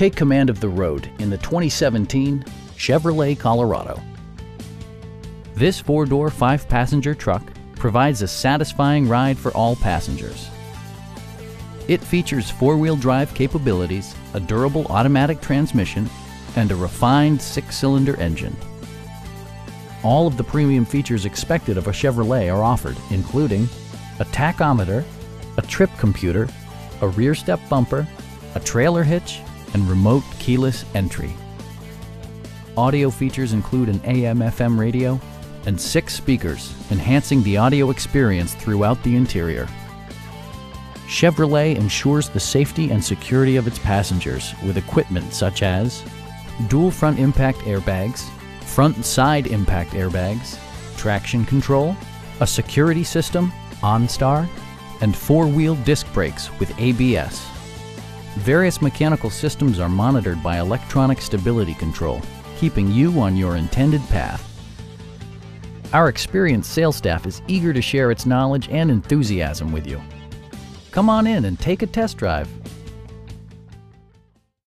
Take command of the road in the 2017 Chevrolet Colorado. This four-door, five-passenger truck provides a satisfying ride for all passengers. It features four-wheel drive capabilities, a durable automatic transmission, and a refined six-cylinder engine. All of the premium features expected of a Chevrolet are offered, including a tachometer, a trip computer, a rear step bumper, a trailer hitch, and remote keyless entry. Audio features include an AM-FM radio and six speakers, enhancing the audio experience throughout the interior. Chevrolet ensures the safety and security of its passengers with equipment such as dual front impact airbags, front and side impact airbags, traction control, a security system, OnStar, and four-wheel disc brakes with ABS. Various mechanical systems are monitored by electronic stability control, keeping you on your intended path. Our experienced sales staff is eager to share its knowledge and enthusiasm with you. Come on in and take a test drive.